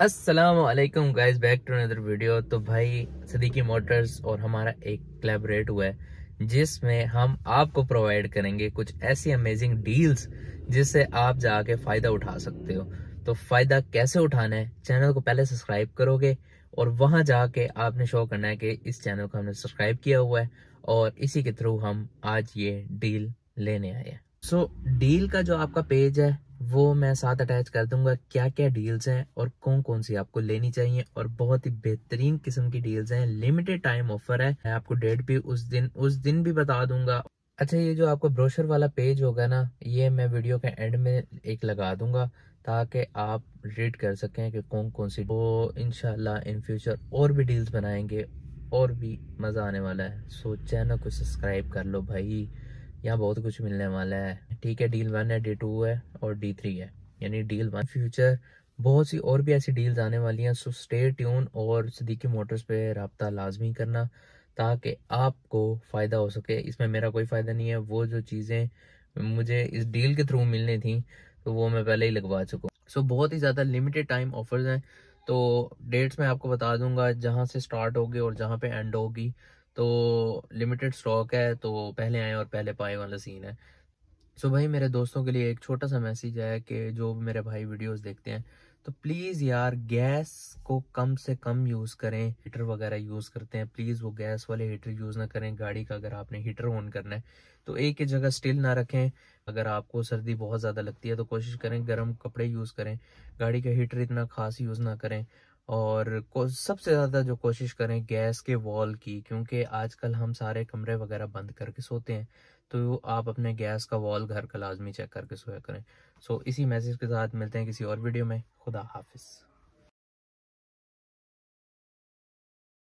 Aslam guys back to another video तो भाई Siddiqui Motors और हमारा एक कोलैबोरेट हुआ है जिसमें हम आपको प्रोवाइड करेंगे कुछ ऐसी अमेजिंग डील्स जिससे आप जाके फ़ायदा उठा सकते हो। तो फ़ायदा कैसे उठाना है चैनल को पहले सब्सक्राइब करोगे और वहाँ जाके आपने शो करना है कि इस चैनल को हमने सब्सक्राइब किया हुआ है और इसी के थ्रू हम आज ये डील लेने आए हैं। सो so, डील का जो आपका पेज है वो मैं साथ अटैच कर दूँगा। क्या क्या डील्स हैं और कौन कौन सी आपको लेनी चाहिए और बहुत ही बेहतरीन किस्म की डील्स हैं। लिमिटेड टाइम ऑफ़र है। मैं आपको डेट भी उस दिन उस दिन भी बता दूँगा। अच्छा ये जो आपको ब्रोशर वाला पेज होगा ना, ये मैं वीडियो के एंड में एक लगा दूँगा ताकि आप रीड कर सकें कि कौन कौन सी वो इनशाला इन फ्यूचर और भी डील्स बनाएँगे और भी मज़ा आने वाला है। सो चैनल को सब्सक्राइब कर लो भाई। यहाँ बहुत कुछ मिलने वाला है। ठीक है डील वन है डी टू है और डी थ्री है। यानी डील वन फ्यूचर बहुत सी और भी ऐसी डील्स आने वाली हैं सो स्टे ट्यून और सदीकी मोटर्स पे रबता लाजमी करना ताकि आपको फ़ायदा हो सके। इसमें मेरा कोई फ़ायदा नहीं है। वो जो चीज़ें मुझे इस डील के थ्रू मिलनी थी तो वो मैं पहले ही लगवा चुका सो बहुत ही ज़्यादा लिमिटेड टाइम ऑफर्स हैं। तो डेट्स मैं आपको बता दूँगा जहाँ से स्टार्ट होगी और जहाँ पे एंड होगी। तो लिमिटेड स्टॉक है तो पहले आए और पहले पाए वाला सीन है। सो भाई, मेरे दोस्तों के लिए एक छोटा सा मैसेज है कि जो मेरे भाई वीडियोस देखते हैं तो प्लीज़ यार गैस को कम से कम यूज़ करें। हीटर वगैरह यूज़ करते हैं प्लीज़ वो गैस वाले हीटर यूज़ ना करें। गाड़ी का अगर आपने हीटर ऑन करना है तो एक ही जगह स्टिल ना रखें। अगर आपको सर्दी बहुत ज़्यादा लगती है तो कोशिश करें गर्म कपड़े यूज़ करें। गाड़ी का हीटर इतना खास यूज़ ना करें। और सबसे ज़्यादा जो कोशिश करें गैस के वॉल की, क्योंकि आजकल हम सारे कमरे वगैरह बंद करके सोते हैं तो आप अपने गैस का वॉल घर का लाजमी चेक करके सोया करें। सो, इसी मैसेज के साथ मिलते हैं किसी और वीडियो में। खुदा हाफिज़।